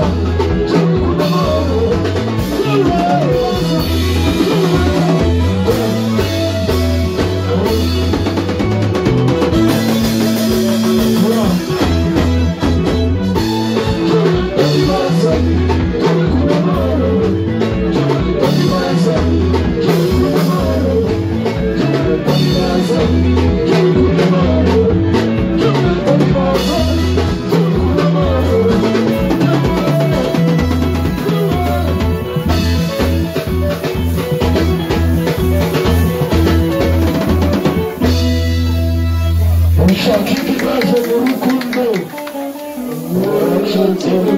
myself. i Thank you.